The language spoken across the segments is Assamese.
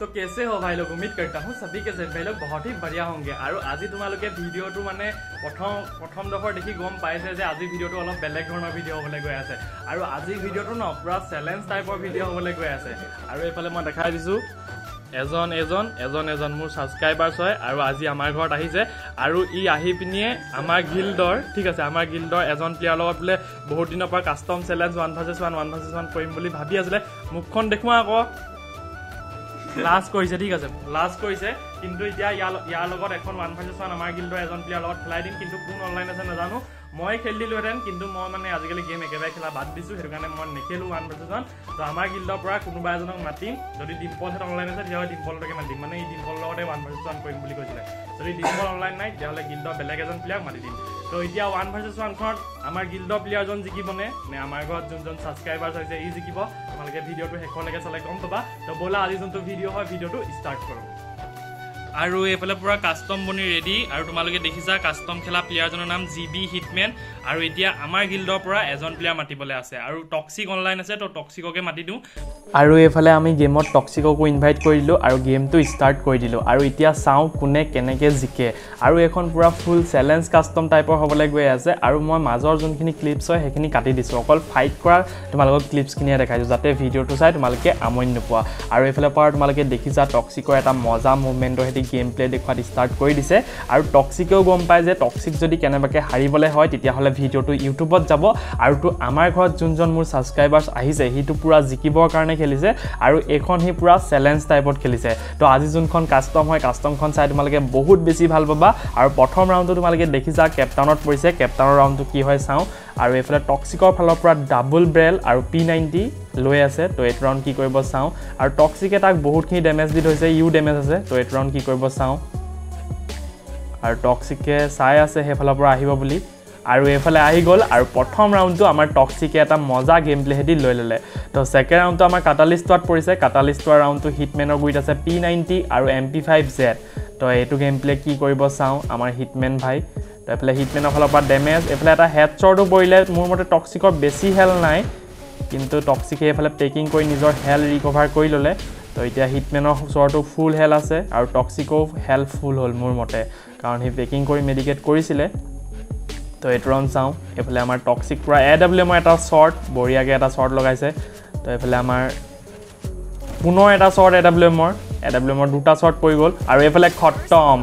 তো কেছে হ ভাই লোক উমিদ কৰো চাবি কেছে ভাই লোক বহুত বঢ়িয়া হোগে আৰু আজি তোমালোকে ভিডিঅ'টো মানে প্ৰথম প্ৰথমডোখৰ দেখি গম পাইছে যে আজি ভিডিঅ'টো অলপ বেলেগ ধৰণৰ ভিডিঅ' হ'বলৈ গৈ আছে। আৰু আজিৰ ভিডিঅ'টো ন পূৰা চেলেঞ্জ টাইপৰ ভিডিঅ' হ'বলৈ গৈ আছে। আৰু এইফালে মই দেখাই দিছোঁ এজন এজন এজন এজন মোৰ ছাবস্ক্ৰাইবাৰ্ছ হয়। আৰু আজি আমাৰ ঘৰত আহিছে। আৰু ই আহি পিনিয়ে আমাৰ গিল্ডৰ ঠিক আছে আমাৰ গিল্ডৰ এজন প্লেয়াৰ লগত বোলে বহুত দিনৰ পৰা custom challenge one versus one one versus one কৰিম বুলি ভাবি আছিলে। মুখখন দেখুৱাওঁ আকৌ। লাজ কৰিছে ঠিক আছে। লাজ কৰিছে কিন্তু এতিয়া ইয়াৰ ইয়াৰ লগত এখন ওৱান ভাৰ্চেছ ওৱান আমাৰ গিল্ডৰ এজন প্লেয়াৰ লগত খেলাই দিম কিন্তু কোন অনলাইন আছে নাজানো। মই খেলি দিলোহেঁতেন কিন্তু মই মানে আজিকালি গেম একেবাৰে খেলা বাদ দিছোঁ সেইটো কাৰণে মই নেখেলোঁ ওৱান ওৱান তো আমাৰ গিল্ডৰ পৰা কোনোবা এজনক মাতিম যদি ডিম্পলহেঁত অনলাইন আছে তেতিয়াহ'লে ডিম্পলটোকে মাতিম। মানে এই ডিম্পলৰ লগতে ওৱান ভাৰ্চেছ ওৱান কৰিম বুলি কৈছিলে। যদি ডিম্পল অনলাইন নাই তেতিয়াহ'লে গিল্ডৰ বেলেগ এজন প্লেয়াৰক মাতি দিম। তো এতিয়া ওৱান ভাৰ্চেছ ওৱানখনত আমাৰ গিল্ডৰ প্লেয়াৰজন জিকিবনে? নে আমাৰ ঘৰত যোনজন ছাবস্ক্ৰাইবাৰ্ছ হৈছে ই জিকিব? তোমালোকে ভিডিঅ'টো শেষলৈকে চালে গম পাবা। তো ব'লা আজি যোনটো ভিডিঅ' হয় ভিডিঅ'টো ষ্টাৰ্ট কৰোঁ। আৰু এইফালে পূৰা কাষ্টম বনি ৰেডি আৰু তোমালোকে দেখিছা কাষ্টম খেলা প্লেয়াৰজনৰ নাম জি বি হিটমেন আৰু এতিয়া আমাৰ গিল্ডৰ পৰা এজন প্লেয়াৰ মাতিবলৈ আছে। আৰু টক্সিক অনলাইন আছে তো টক্সিককে মাতি দিওঁ। আৰু এইফালে আমি গেমত টক্সিককো ইনভাইট কৰি দিলোঁ আৰু গেমটো ষ্টাৰ্ট কৰি দিলোঁ। আৰু এতিয়া চাওঁ কোনে কেনেকৈ জিকে। আৰু এইখন পূৰা ফুল চেলেঞ্জ কাষ্টম টাইপৰ হ'বলৈ গৈ আছে। আৰু মই মাজৰ যোনখিনি ক্লিপছ হয় সেইখিনি কাটি দিছোঁ। অকল ফাইট কৰাৰ তোমালোকক ক্লিপছখিনিয়ে দেখাইছোঁ যাতে ভিডিঅ'টো চাই তোমালোকে আমনি নোপোৱা। আৰু এইফালে পৰা তোমালোকে দেখিছা টক্সিকৰ এটা মজা মুভমেণ্টৰ সৈতে গেম প্লে দেখুৱাত ষ্টাৰ্ট কৰি দিছে। আৰু টক্সিকেও গম পায় যে টক্সিক যদি কেনেবাকৈ হাৰিবলৈ হয় তেতিয়াহ'লে ভিডিঅ'টো ইউটিউবত যাব। আৰু তো আমাৰ ঘৰত যোনজন মোৰ ছাবস্ক্ৰাইবাৰ্ছ আহিছে সিটো পূৰা জিকিবৰ কাৰণে খেলিছে। আৰু এইখন সি পূৰা চেলেঞ্জ টাইপত খেলিছে। তো আজি যোনখন কাষ্টম হয় কাষ্টমখন চাই তোমালোকে বহুত বেছি ভাল পাবা। আৰু প্ৰথম ৰাউণ্ডটো তোমালোকে দেখিছা কেপ্টাউনত পৰিছে। কেপ্টাউনৰ ৰাউণ্ডটো কি হয় চাওঁ। আৰু এইফালে টক্সিকৰ ফালৰ পৰা ডাবল ব্ৰেল আৰু পি নাইণ্টি লৈ আছে তো এইটো ৰাউণ্ড কি কৰিব চাওঁ। আৰু টক্সিকে তাক বহুতখিনি ডেমেজ দি থৈছে ইউ ডেমেজ আছে তো এইটো ৰাউণ্ড কি কৰিব চাওঁ। আৰু টক্সিকে চাই আছে সেইফালৰ পৰা আহিব বুলি। আৰু এইফালে আহি গ'ল আৰু প্ৰথম ৰাউণ্ডটো আমাৰ টক্সিকে এটা মজা গেম প্লেহেদি লৈ ল'লে। তো ছেকেণ্ড ৰাউণ্ডটো আমাৰ কাটালিষ্টত পৰিছে কাটালিষ্টৰ ৰাউণ্ডটো হিটমেনৰ গুৰিত আছে পি নাইণ্টি আৰু এম পি ফাইভ জেড তো এইটো গেম প্লে কি কৰিব চাওঁ আমাৰ হিটমেন ভাই। তো এইফালে হিটমেনৰ ফালৰ পৰা ডেমেজ এইফালে এটা হেড শ্বৰ্টো পৰিলে মোৰ মতে টক্সিকৰ বেছি হেল নাই। কিন্তু টক্সিকে এইফালে পেকিং কৰি নিজৰ হেল ৰিকভাৰ কৰি ল'লে। তো এতিয়া হিটমেনৰ ওচৰতো ফুল হেল আছে আৰু টক্সিকো হেল ফুল হ'ল মোৰ মতে। কাৰণ সি পেকিং কৰি মেডিকেট কৰিছিলে। তো এইটো ৰাউণ্ড চাওঁ। এইফালে আমাৰ টক্সিক পূৰা এ ডাব্লিউ এমৰ এটা শ্বৰ্ট বঢ়িয়াকৈ এটা শ্বৰ্ট লগাইছে। তো এইফালে আমাৰ পুনৰ এটা শ্বৰ্ট এ ডাব্লিউ এমৰ এ ডাব্লিউ এমৰ দুটা শ্বৰ্ট পৰি গ'ল। আৰু এইফালে খতম।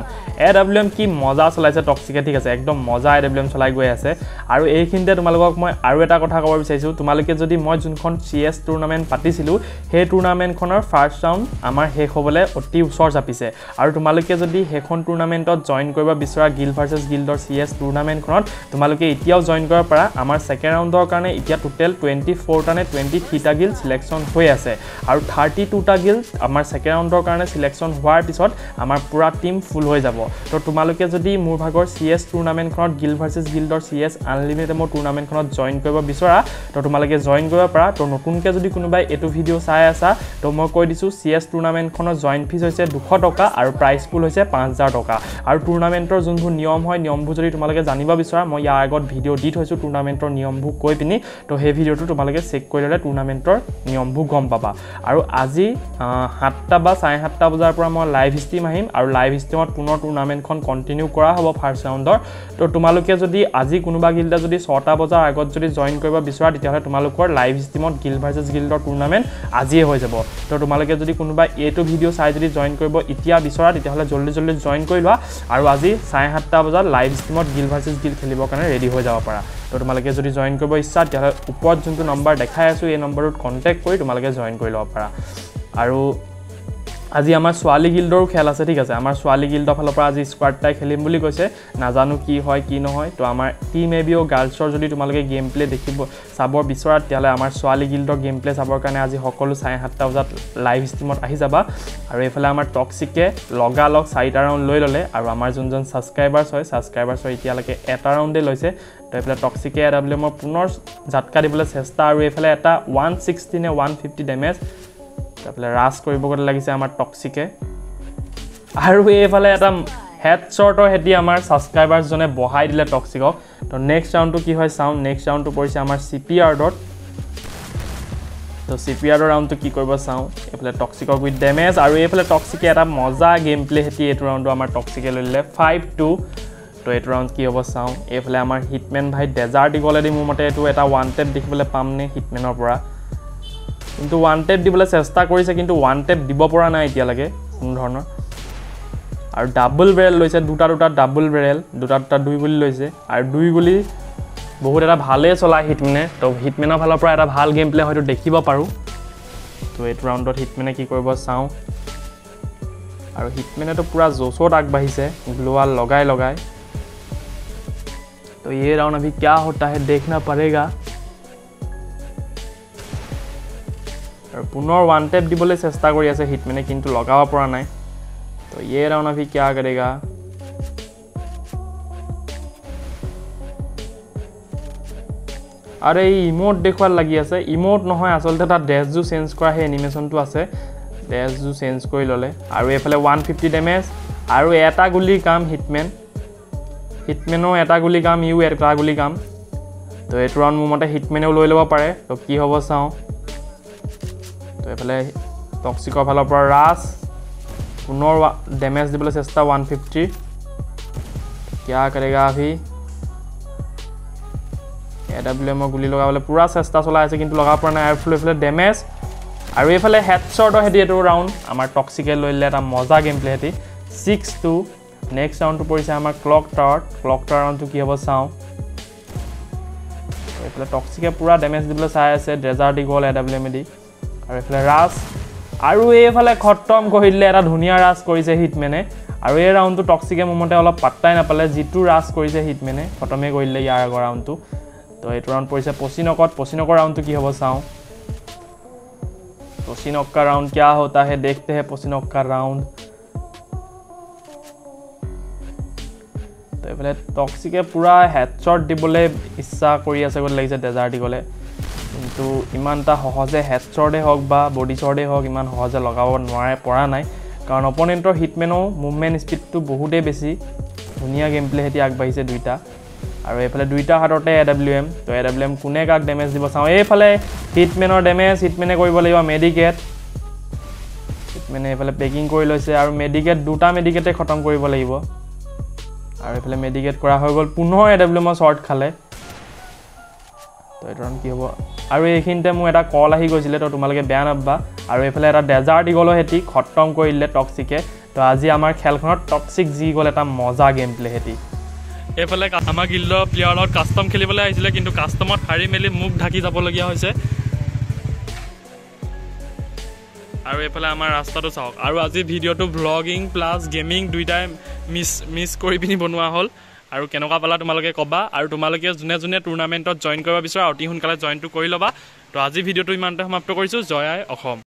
এ ডাব্লিউ এম কি মজা চলাইছে টক্সিকে ঠিক আছে একদম মজা এ ডাব্লিউ এম চলাই গৈ আছে। আৰু এইখিনিতে তোমালোকক মই আৰু এটা কথা ক'ব বিচাৰিছোঁ। তোমালোকে যদি মই যোনখন চি এছ টুৰ্ণামেণ্ট পাতিছিলোঁ সেই টুৰ্ণামেণ্টখনৰ ফাৰ্ষ্ট ৰাউণ্ড আমাৰ শেষ হ'বলৈ অতি ওচৰ চাপিছে। আৰু তোমালোকে যদি সেইখন টুৰ্ণামেণ্টত জইন কৰিব বিচৰা গিল ভাৰ্চেছ গিল্ডৰ চি এছ টুৰ্ণামেণ্টখনত তোমালোকে এতিয়াও জইন কৰিব পাৰা। আমাৰ ছেকেণ্ড ৰাউণ্ডৰ কাৰণে এতিয়া টোটেল টুৱেণ্টি ফ'ৰটা নে টুৱেণ্টি থ্ৰীটা গিল চিলেকশ্যন হৈ আছে। আৰু থাৰ্টি টুটা গিল আমাৰ ছেকেণ্ড ৰাউণ্ডৰ কাৰণে চিলেকশ্যন হোৱাৰ পিছত আমাৰ পূৰা টীম ফুল হৈ যাব। তো তোমালোকে যদি মোৰ ভাগৰ চি এছ টুৰ্ণামেণ্টখনত গিল ভাৰ্চেছ গিল্ডৰ চি এছ আনলিমিটেডৰ টুৰ্ণামেণ্টখনত জইন কৰিব বিচৰা তো তোমালোকে জইন কৰিব পাৰা। তো নতুনকৈ যদি কোনোবাই এইটো ভিডিঅ' চাই আছা তো মই কৈ দিছোঁ চি এছ টুৰ্ণামেণ্টখনৰ জইন ফিজ হৈছে দুশ টকা আৰু প্ৰাইজ পুল হৈছে পাঁচ হাজাৰ টকা। আৰু টুৰ্ণামেণ্টৰ যোনবোৰ নিয়ম হয় নিয়মবোৰ যদি তোমালোকে জানিব বিচৰা মই ইয়াৰ আগত ভিডিঅ' দি থৈছোঁ টুৰ্ণামেণ্টৰ নিয়মবোৰ কৈ পিনি তো সেই ভিডিঅ'টো তোমালোকে চেক কৰি ল'লে টুৰ্ণামেণ্টৰ নিয়মবোৰ গম পাবা। আৰু আজি সাতটা বা চাৰে সাতটা বজাৰ পৰা মই লাইভ ষ্ট্ৰীম আহিম আৰু লাইভ ষ্ট্ৰীমত পুনৰ টুৰ্ণামেণ্টখন কণ্টিনিউ কৰা হ'ব ফাৰ্ষ্ট ৰাউণ্ডৰ তো তোমালোকে যদি আজি কোনোবা গিল্ডে যদি ছটা বজাৰ আগত যদি জইন কৰিব বিচৰা তেতিয়াহ'লে তোমালোকৰ লাইভ ষ্ট্ৰীমত গিল ভাৰ্চেছ গিল্ডৰ টুৰ্ণামেণ্ট আজিয়ে হৈ যাব। তো তোমালোকে যদি কোনোবা এইটো ভিডিঅ' চাই যদি জইন কৰিব এতিয়া বিচৰা তেতিয়াহ'লে জল্দি জল্দি জইন কৰি লোৱা আৰু আজি চাৰে সাতটা বজাত লাইভ ষ্ট্ৰীমত গিল ভাৰ্চেছ গিল খেলিবৰ কাৰণে ৰেডি হৈ যাব পাৰা। তো তোমালোকে যদি জইন কৰিব ইচ্ছা তেতিয়াহ'লে ওপৰত যোনটো নম্বৰ দেখাই আছোঁ এই নম্বৰটোত কণ্টেক্ট কৰি তোমালোকে জইন কৰি ল'ব পাৰা। আৰু আজি আমাৰ ছোৱালী গিল্ডৰো খেল আছে ঠিক আছে? আমাৰ ছোৱালী গিল্ডৰ ফালৰ পৰা আজি স্কোৱাড টাই খেলিম বুলি কৈছে। নাজানো কি হয় কি নহয়। তো আমাৰ টিম এ বি অ' গাৰ্লছৰ যদি তোমালোকে গেম প্লে দেখিব চাব বিচৰা তেতিয়াহ'লে আমাৰ ছোৱালী গিল্ডৰ গেম প্লে চাবৰ কাৰণে আজি সকলো চাৰে সাতটা বজাত লাইভ ষ্ট্ৰীমত আহি যাবা। আৰু এইফালে আমাৰ টক্সিকে লগালগ চাৰিটা ৰাউণ্ড লৈ ল'লে। আৰু আমাৰ যোনজন ছাবস্ক্ৰাইবাৰ্ছ হয় ছাবস্ক্ৰাইবাৰ্ছৰ এতিয়ালৈকে এটা ৰাউণ্ডে লৈছে। তো এইফালে টক্সিকে এ ডাব্লিউ এমৰ পুনৰ ঝাটকা দিবলৈ চেষ্টা। আৰু এইফালে এটা ওৱান ছিক্সটি নে ওৱান ফিফটি ডেমেজ তাৰফালে ৰাছ কৰিব গ'লে লাগিছে আমাৰ টক্সিকে। আৰু এইফালে এটা হেড শ্বৰ্টৰ সেতি আমাৰ ছাবস্ক্ৰাইবাৰ্ছজনে বহাই দিলে টক্সিকক। তো নেক্সট ৰাউণ্ডটো কি হয় চাওঁ নেক্সট ৰাউণ্ডটো পৰিছে আমাৰ চি পি আৰ্ডত তো তো চি পি আৰৰ ৰাউণ্ডটো কি কৰিব চাওঁ এইফালে টক্সিকক উইথ ডেমেজ আৰু এইফালে টক্সিকে এটা মজা গেম প্লে সেতি এইটো ৰাউণ্ডটো আমাৰ টক্সিকে লৈ ল'লে ফাইভ টু তো এইটো ৰাউণ্ড কি হ'ব চাওঁ এইফালে আমাৰ হিটমেন ভাই ডেজাৰ্ট ইগলেদি মোৰ মতে এইটো এটা ওৱান টেপ দেখিবলৈ পামনে হিটমেনৰ পৰা। কিন্তু ওৱান টেপ দিবলৈ চেষ্টা কৰিছে কিন্তু ওৱান টেপ দিব পৰা নাই এতিয়ালৈকে কোনো ধৰণৰ। আৰু ডাবল বেৰেল লৈছে দুটা দুটা ডাবল বেৰেল দুটা দুটা দুই গুলি লৈছে। আৰু দুই গুলি বহুত এটা ভালেই চলায় হিটমেনে তো হিটমেনৰ ফালৰ পৰা এটা ভাল গেম প্লে হয়তো দেখিব পাৰোঁ। তো এইটো ৰাউণ্ডত হিটমেনে কি কৰিব চাওঁ। আৰু হিটমেনেতো পূৰা জোচত আগবাঢ়িছে গ্লোৱাল লগাই লগাই। তো এই ৰাউণ্ড আমি কিয় হোতা হে দেখ না পাৰেগা পুনৰ ওৱান টেপ দিবলৈ চেষ্টা কৰি আছে হিটমেনে কিন্তু লগাব পৰা নাই। তো ইয়ে ৰাউণ্ড ভি কিয়া কৰেগা আৰু এই ইমোট দেখুৱাৰ লাগি আছে। ইমোট নহয় আচলতে তাত ড্ৰেছযোৰ চেঞ্জ কৰা সেই এনিমেশ্যনটো আছে। ড্ৰেছযোৰ চেঞ্জ কৰি ল'লে। আৰু এইফালে ওৱান ফিফটি ডেমেজ আৰু এটা গুলি কাম হিটমেন হিটমেনৰ এটা গুলি কাম ইও এটা গুলি কাম। তো এইটো ৰাউণ্ড মোৰ মতে হিটমেনেও লৈ ল'ব পাৰে। তো কি হ'ব চাওঁ। এইফালে টক্সিকৰ ফালৰ পৰা ৰাছ পুনৰ ডেমেজ দিবলৈ চেষ্টা ওৱান ফিফটি কিয়া কৰেগা আভি? এ ডাব্লিউ এমৰ গুলি লগাবলৈ পূৰা চেষ্টা চলাই আছে কিন্তু লগাব পৰা নাই। আৰু এইফালে ডেমেজ আৰু এইফালে হেডশ্বৰ্টৰ সেতি এইটো ৰাউণ্ড আমাৰ টক্সিকে লৈ ল'লে এটা মজা গেম প্লে সেতি ছিক্স টু নেক্সট ৰাউণ্ডটো পৰিছে আমাৰ ক্লক টাৱাৰত ক্লক টাৱাৰ ৰাউণ্ডটো কি হ'ব চাওঁ। এইফালে টক্সিকে পূৰা ডেমেজ দিবলৈ চাই আছে। ড্ৰেজাৰ দি গ'ল এ ডাব্লিউ এম দি। আৰু এইফালে ৰাছ আৰু এইফালে খতম কৰি দিলে এটা ধুনীয়া ৰাছ কৰিছে হিটমেনে। আৰু এই ৰাউণ্ডটো টক্সিকে মোৰ মতে অলপ পাত্তাই নাপালে যিটো ৰাছ কৰিছে হিটমেনে খতমেই কৰি দিলে ইয়াৰ আগৰ ৰাউণ্ডটো তো এইটো ৰাউণ্ড পৰিছে পচিনকত। পচিনকৰ ৰাউণ্ডটো কি হ'ব চাওঁ। পচিনক কা ৰাউণ্ড কিয়া হোতা হে দেখতে হে পচিনক কা ৰাউণ্ড এইফালে টক্সিকে পূৰা হেডশ্বট দিবলৈ ইচ্ছা কৰি আছে বুলি লাগিছে ডেজাৰ্ট দিবলৈ কিন্তু ইমান এটা সহজে হেডশ্বৰ্টে হওক বা বডি শ্বৰ্টেই হওক ইমান সহজে লগাব নোৱাৰে পৰা নাই। কাৰণ অপনেণ্টৰ হিটমেনৰ মুভমেণ্ট স্পীডটো বহুতেই বেছি। ধুনীয়া গেম প্লে সেতি আগবাঢ়িছে দুইটা। আৰু এইফালে দুইটা হাততে এ ডাব্লিউ এম তো এ ডাব্লিউ এম কোনে কাক ডেমেজ দিব চাওঁ? এইফালে হিটমেনৰ ডেমেজ হিটমেনে কৰিব লাগিব মেডিকেট হিটমেনে এইফালে পেকিং কৰি লৈছে আৰু মেডিকেট দুটা মেডিকেটে খতম কৰিব লাগিব। আৰু এইফালে মেডিকেট কৰা হৈ গ'ল। পুনৰ এ ডাব্লিউ এমৰ শ্বৰ্ট খালে। তো এইটো কি হ'ব? আৰু এইখিনিতে মোৰ এটা কল আহি গৈছিলে তো তোমালোকে বেয়া নাপাবা। আৰু এইফালে এটা ডেজাৰ্ট ইগলৰ সেতি খতম কৰি দিলে টক্সিকে তো আজি আমাৰ খেলখনত টক্সিক যি গ'ল এটা মজা গেম প্লে সেতি এইফালে আমাৰ গিল্ডৰ প্লেয়াৰৰ লগত কাষ্টম খেলিবলৈ আহিছিলে কিন্তু কাষ্টমত হাৰি মেলি মুখ ঢাকি যাবলগীয়া হৈছে। আৰু এইফালে আমাৰ ৰাস্তাটো চাওক। আৰু আজি ভিডিঅ'টো ভ্লগিং প্লাছ গেমিং দুইটাই মিছ মিছ কৰি পিনি বনোৱা হ'ল। আৰু কেনেকুৱা পালা তোমালোকে ক'বা। আৰু তোমালোকে যোনে যোনে টুৰ্ণামেণ্টত জইন কৰিব বিচৰা অতি সোনকালে জইনটো কৰি ল'বা। তো আজি ভিডিঅ'টো ইমানতে সমাপ্ত কৰিছোঁ। জয় আই অসম।